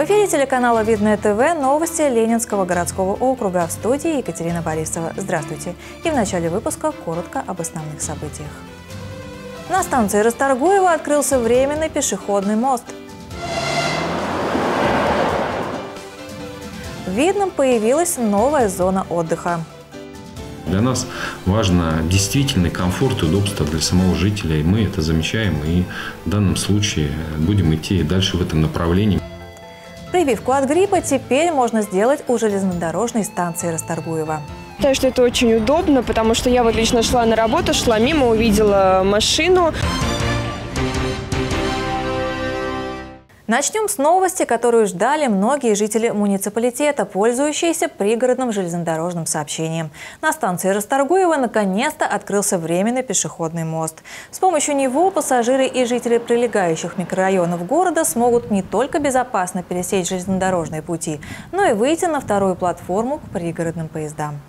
В эфире телеканала «Видное ТВ» новости Ленинского городского округа в студии Екатерина Борисова. Здравствуйте. И в начале выпуска коротко об основных событиях. На станции Расторгуева открылся временный пешеходный мост. В Видном появилась новая зона отдыха. Для нас важно действительный комфорт и удобство для самого жителя, и мы это замечаем, и в данном случае будем идти дальше в этом направлении. Прививку от гриппа теперь можно сделать у железнодорожной станции Расторгуева. Считаю, что это очень удобно, потому что я вот лично шла на работу, шла мимо, увидела машину. Начнем с новости, которую ждали многие жители муниципалитета, пользующиеся пригородным железнодорожным сообщением. На станции Расторгуева наконец-то открылся временный пешеходный мост. С помощью него пассажиры и жители прилегающих микрорайонов города смогут не только безопасно пересечь железнодорожные пути, но и выйти на вторую платформу к пригородным поездам.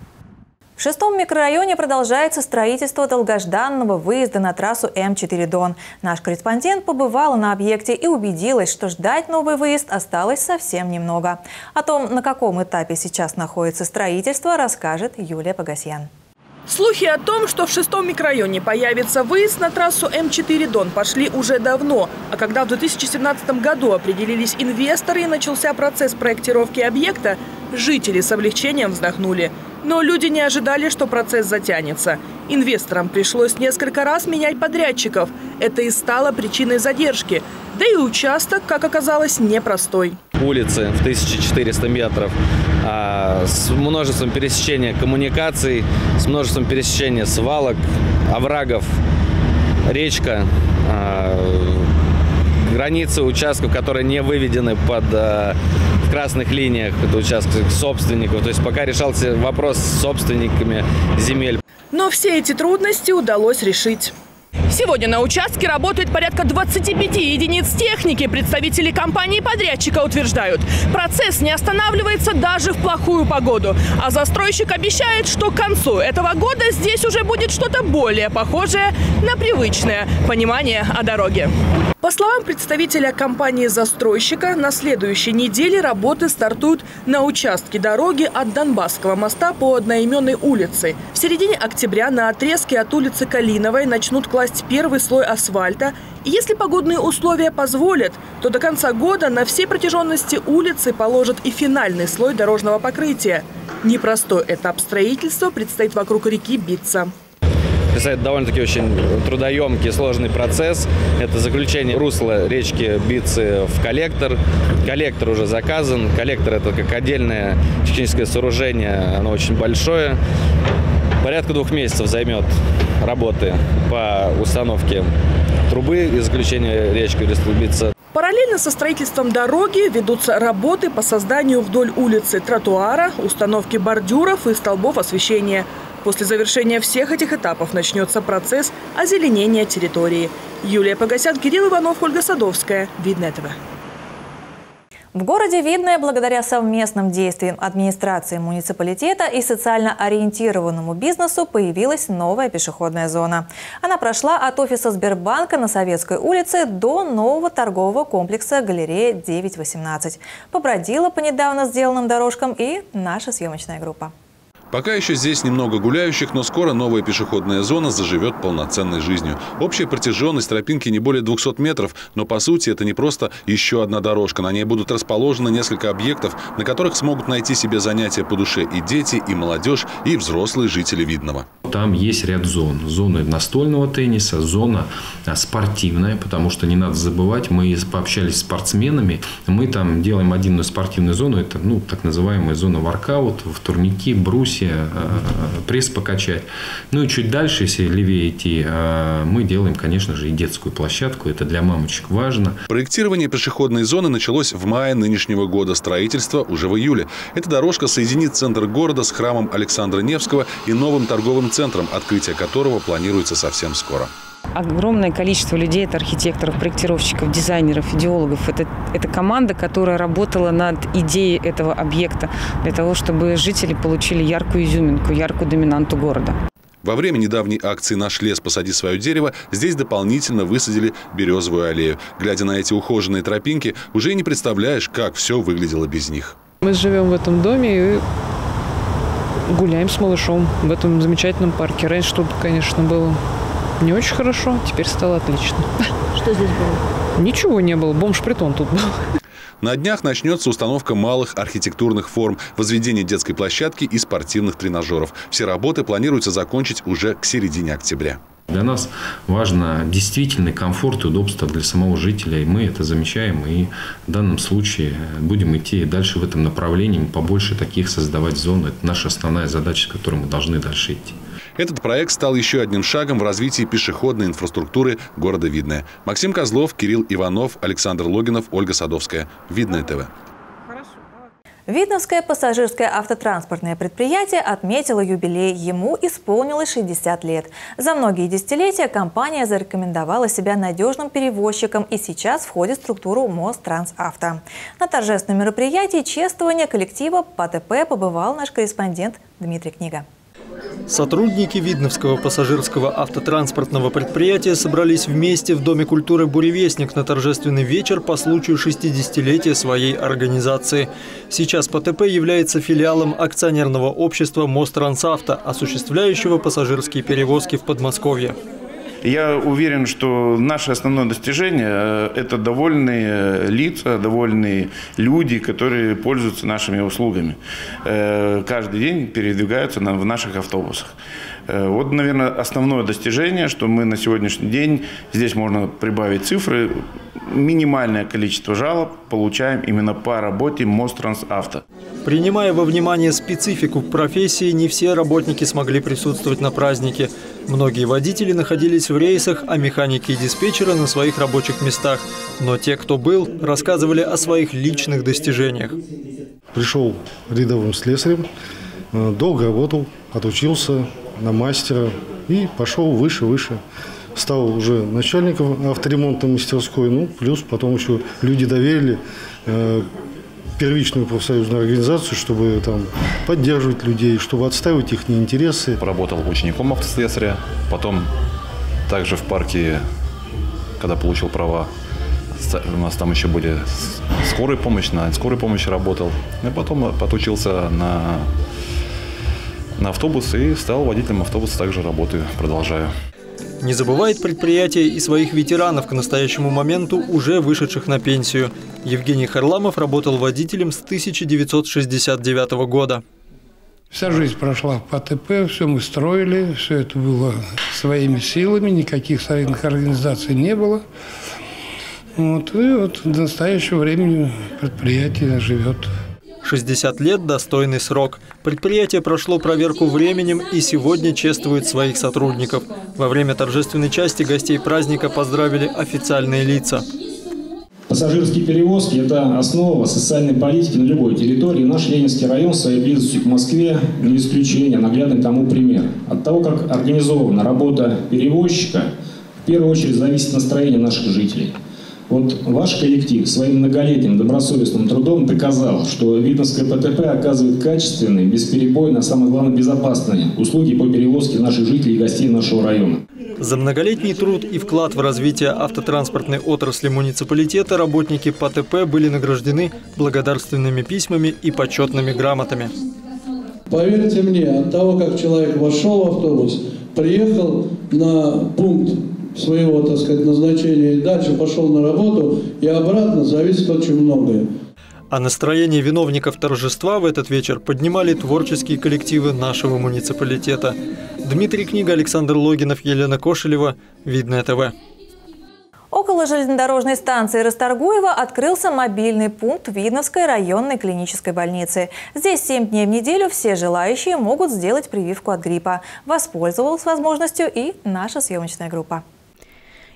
В шестом микрорайоне продолжается строительство долгожданного выезда на трассу М4 Дон. Наш корреспондент побывала на объекте и убедилась, что ждать новый выезд осталось совсем немного. О том, на каком этапе сейчас находится строительство, расскажет Юлия Погасьян. Слухи о том, что в шестом микрорайоне появится выезд на трассу М4 Дон, пошли уже давно. А когда в 2017 году определились инвесторы и начался процесс проектировки объекта, жители с облегчением вздохнули. Но люди не ожидали, что процесс затянется. Инвесторам пришлось несколько раз менять подрядчиков. Это и стало причиной задержки. Да и участок, как оказалось, непростой. Улицы в 1400 метров а, с множеством пересечения коммуникаций, с множеством пересечения свалок, оврагов, речка, а, границы участков, которые не выведены под а, в красных линиях, это участок собственников. То есть пока решался вопрос с собственниками земель. Но все эти трудности удалось решить. Сегодня на участке работает порядка 25 единиц техники. Представители компании-подрядчика утверждают, процесс не останавливается даже в плохую погоду. А застройщик обещает, что к концу этого года здесь уже будет что-то более похожее на привычное понимание о дороге. По словам представителя компании-застройщика, на следующей неделе работы стартуют на участке дороги от Донбасского моста по одноименной улице. В середине октября на отрезке от улицы Калиновой начнут класть первый слой асфальта. И если погодные условия позволят, то до конца года на всей протяженности улицы положат и финальный слой дорожного покрытия. Непростой этап строительства предстоит вокруг реки Биться. Это довольно-таки очень трудоемкий, сложный процесс. Это заключение русла речки Бицы в коллектор. Коллектор уже заказан. Коллектор – это как отдельное техническое сооружение, оно очень большое. Порядка двух месяцев займет работы по установке трубы и заключения речки Бицы. Параллельно со строительством дороги ведутся работы по созданию вдоль улицы тротуара, установки бордюров и столбов освещения. После завершения всех этих этапов начнется процесс озеленения территории. Юлия Погосян, Кирилл Иванов, Ольга Садовская. Видно этого. В городе Видное, благодаря совместным действиям администрации муниципалитета и социально ориентированному бизнесу, появилась новая пешеходная зона. Она прошла от офиса Сбербанка на Советской улице до нового торгового комплекса «Галерея 918». Побродила по недавно сделанным дорожкам и наша съемочная группа. Пока еще здесь немного гуляющих, но скоро новая пешеходная зона заживет полноценной жизнью. Общая протяженность тропинки не более 200 метров, но по сути это не просто еще одна дорожка. На ней будут расположены несколько объектов, на которых смогут найти себе занятия по душе и дети, и молодежь, и взрослые жители Видного. Там есть ряд зон. Зона настольного тенниса, зона а, спортивная, потому что не надо забывать, мы пообщались с спортсменами, мы там делаем отдельную спортивную зону, это ну, так называемая зона воркаут, в турнике, брусе, все э, пресс покачать. Ну и чуть дальше, если левее идти, э, мы делаем, конечно же, и детскую площадку. Это для мамочек важно. Проектирование пешеходной зоны началось в мае нынешнего года. Строительство уже в июле. Эта дорожка соединит центр города с храмом Александра Невского и новым торговым центром, открытие которого планируется совсем скоро огромное количество людей, это архитекторов, проектировщиков, дизайнеров, идеологов. Это, это команда, которая работала над идеей этого объекта для того, чтобы жители получили яркую изюминку, яркую доминанту города. Во время недавней акции «Наш лес. Посади свое дерево» здесь дополнительно высадили березовую аллею. Глядя на эти ухоженные тропинки, уже не представляешь, как все выглядело без них. Мы живем в этом доме и гуляем с малышом в этом замечательном парке. Раньше тут, конечно, было не очень хорошо, теперь стало отлично. Что здесь было? Ничего не было, бомж-притон тут был. На днях начнется установка малых архитектурных форм, возведение детской площадки и спортивных тренажеров. Все работы планируется закончить уже к середине октября. Для нас важно действительный комфорт и удобство для самого жителя, и мы это замечаем, и в данном случае будем идти дальше в этом направлении, побольше таких создавать зон. Это наша основная задача, с которой мы должны дальше идти. Этот проект стал еще одним шагом в развитии пешеходной инфраструктуры города Видное. Максим Козлов, Кирилл Иванов, Александр Логинов, Ольга Садовская. Видное ТВ. Видновское пассажирское автотранспортное предприятие отметило юбилей. Ему исполнилось 60 лет. За многие десятилетия компания зарекомендовала себя надежным перевозчиком и сейчас входит в структуру Мострансавто. На торжественном мероприятии чествования коллектива ПТП побывал наш корреспондент Дмитрий Книга. Сотрудники Видновского пассажирского автотранспортного предприятия собрались вместе в Доме культуры «Буревестник» на торжественный вечер по случаю 60-летия своей организации. Сейчас ПТП является филиалом акционерного общества «Мострансавто», осуществляющего пассажирские перевозки в Подмосковье. Я уверен, что наше основное достижение э, – это довольные лица, довольные люди, которые пользуются нашими услугами. Э, каждый день передвигаются в наших автобусах. Э, вот, наверное, основное достижение, что мы на сегодняшний день, здесь можно прибавить цифры, минимальное количество жалоб получаем именно по работе Мострансавто. Принимая во внимание специфику профессии, не все работники смогли присутствовать на празднике. Многие водители находились в рейсах, а механики и диспетчеры на своих рабочих местах. Но те, кто был, рассказывали о своих личных достижениях. Пришел рядовым слесарем, э, долго работал, отучился на мастера и пошел выше, выше стал уже начальником авторемонтной мастерской, ну, плюс потом еще люди доверили э, первичную профсоюзную организацию, чтобы там поддерживать людей, чтобы отстаивать их интересы. Поработал учеником автослесаря, потом также в парке, когда получил права, у нас там еще были скорая помощь, на скорой помощи работал. И потом подучился на, на автобус и стал водителем автобуса, также работаю, продолжаю. Не забывает предприятие и своих ветеранов к настоящему моменту, уже вышедших на пенсию. Евгений Харламов работал водителем с 1969 года. Вся жизнь прошла в ПТП, все мы строили, все это было своими силами, никаких советных организаций не было. Вот, и вот до настоящего времени предприятие живет. 60 лет – достойный срок. Предприятие прошло проверку временем и сегодня чествует своих сотрудников. Во время торжественной части гостей праздника поздравили официальные лица. Пассажирские перевозки – это основа социальной политики на любой территории. Наш Ленинский район своей близостью к Москве не исключение, наглядный тому пример. От того, как организована работа перевозчика, в первую очередь зависит настроение наших жителей – вот ваш коллектив своим многолетним добросовестным трудом доказал, что Видновское ПТП оказывает качественные, бесперебойно, а самое главное безопасные услуги по перевозке наших жителей и гостей нашего района. За многолетний труд и вклад в развитие автотранспортной отрасли муниципалитета работники ПТП были награждены благодарственными письмами и почетными грамотами. Поверьте мне, от того, как человек вошел в автобус, приехал на пункт своего, так сказать, назначения и дальше пошел на работу и обратно зависит очень многое. А настроение виновников торжества в этот вечер поднимали творческие коллективы нашего муниципалитета. Дмитрий Книга, Александр Логинов, Елена Кошелева. Видное ТВ. Около железнодорожной станции Расторгуева открылся мобильный пункт Видновской районной клинической больницы. Здесь 7 дней в неделю все желающие могут сделать прививку от гриппа. Воспользовалась возможностью и наша съемочная группа.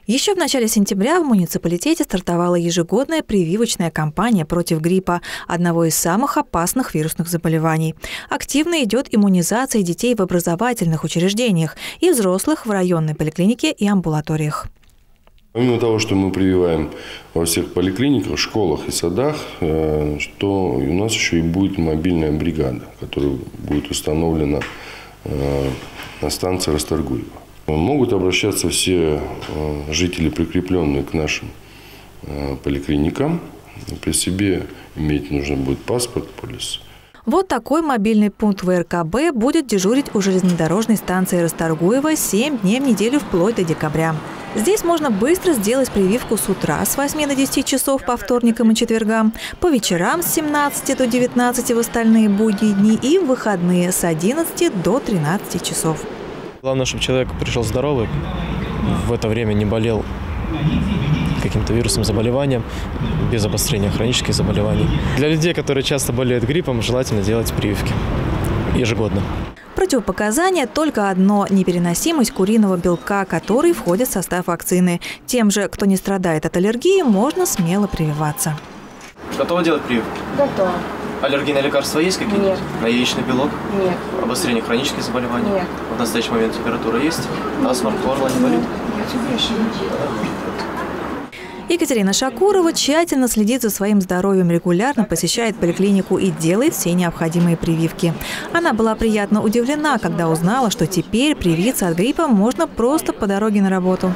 Еще в начале сентября в муниципалитете стартовала ежегодная прививочная кампания против гриппа, одного из самых опасных вирусных заболеваний. Активно идет иммунизация детей в образовательных учреждениях и взрослых в районной поликлинике и амбулаториях. Помимо того, что мы прививаем во всех поликлиниках, школах и садах, э, что у нас еще и будет мобильная бригада, которая будет установлена э, на станции Расторгуева. Могут обращаться все жители, прикрепленные к нашим поликлиникам. При себе иметь нужно будет паспорт, полис. Вот такой мобильный пункт ВРКБ будет дежурить у железнодорожной станции Расторгуева 7 дней в неделю вплоть до декабря. Здесь можно быстро сделать прививку с утра с 8 до 10 часов по вторникам и четвергам, по вечерам с 17 до 19 в остальные будние дни и в выходные с 11 до 13 часов. Главное, чтобы человек пришел здоровый, в это время не болел каким-то вирусным заболеванием, без обострения хронических заболеваний. Для людей, которые часто болеют гриппом, желательно делать прививки ежегодно. Противопоказание только одно – непереносимость куриного белка, который входит в состав вакцины. Тем же, кто не страдает от аллергии, можно смело прививаться. Готова делать прививку? Готова. Аллергии на лекарства есть какие-то? Нет. На яичный белок? Нет. Обострение хронических заболеваний? Нет. В настоящий момент температура есть? Насморк, горло не болит? Екатерина Шакурова тщательно следит за своим здоровьем, регулярно посещает поликлинику и делает все необходимые прививки. Она была приятно удивлена, когда узнала, что теперь привиться от гриппа можно просто по дороге на работу.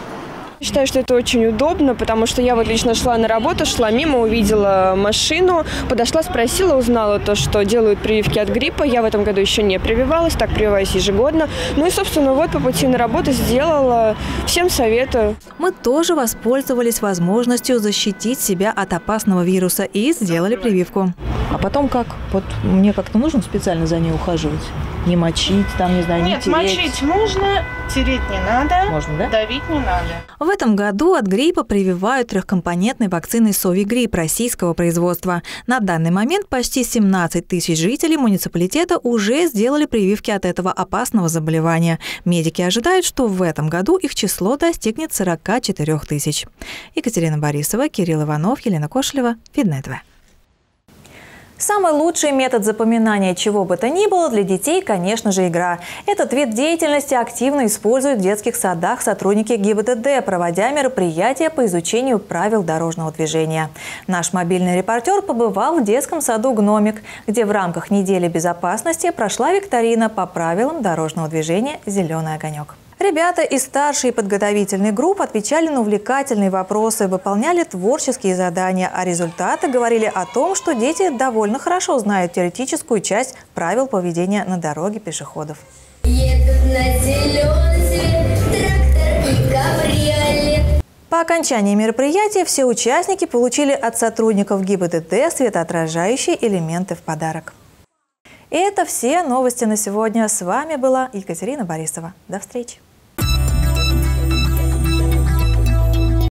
Считаю, что это очень удобно, потому что я вот лично шла на работу, шла мимо, увидела машину, подошла, спросила, узнала то, что делают прививки от гриппа. Я в этом году еще не прививалась, так прививаюсь ежегодно. Ну и, собственно, вот по пути на работу сделала. Всем советую. Мы тоже воспользовались возможностью защитить себя от опасного вируса и сделали прививку. А потом как? Вот мне как-то нужно специально за ней ухаживать? Не мочить, там, не знаю, Нет, не тереть? мочить можно, тереть не надо, Можно, да? давить не надо. В этом году от гриппа прививают трехкомпонентной вакциной Совигрипп российского производства. На данный момент почти 17 тысяч жителей муниципалитета уже сделали прививки от этого опасного заболевания. Медики ожидают, что в этом году их число достигнет 44 тысяч. Екатерина Борисова, Кирилл Иванов, Елена Кошелева, Видное ТВ. Самый лучший метод запоминания чего бы то ни было для детей, конечно же, игра. Этот вид деятельности активно используют в детских садах сотрудники ГИБДД, проводя мероприятия по изучению правил дорожного движения. Наш мобильный репортер побывал в детском саду «Гномик», где в рамках недели безопасности прошла викторина по правилам дорожного движения «Зеленый огонек». Ребята из старшей подготовительной групп отвечали на увлекательные вопросы, выполняли творческие задания, а результаты говорили о том, что дети довольно хорошо знают теоретическую часть правил поведения на дороге пешеходов. По окончании мероприятия все участники получили от сотрудников ГИБДД светоотражающие элементы в подарок. И это все новости на сегодня. С вами была Екатерина Борисова. До встречи.